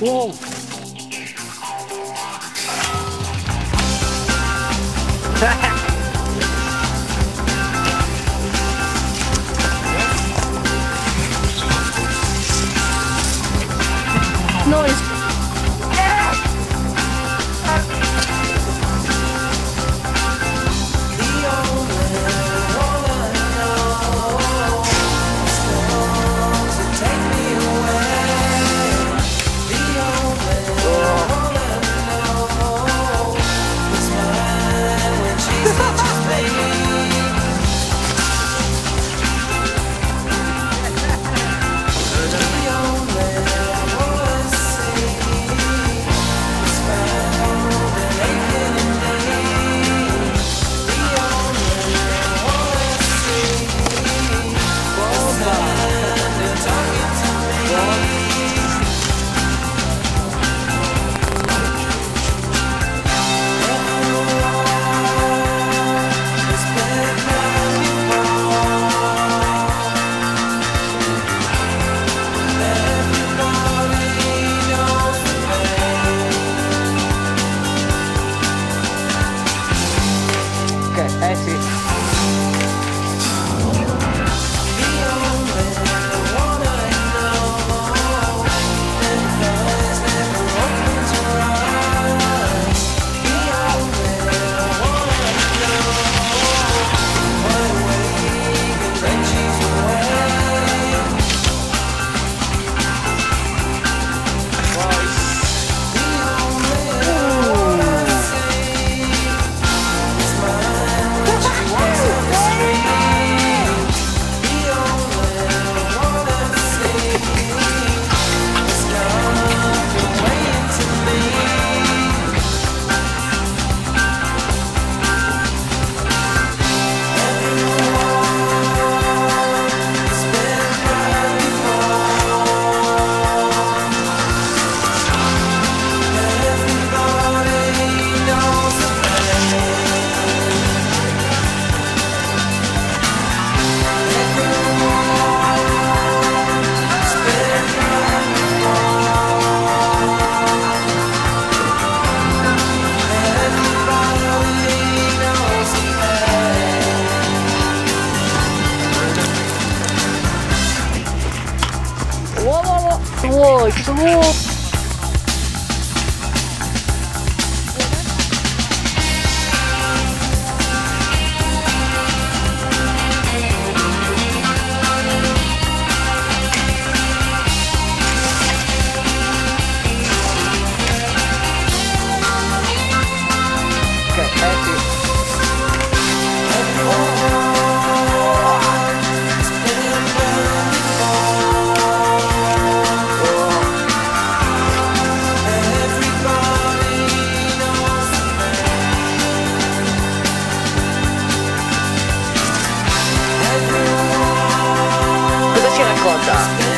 Wow. wow, wow. Wow, itu Racconta?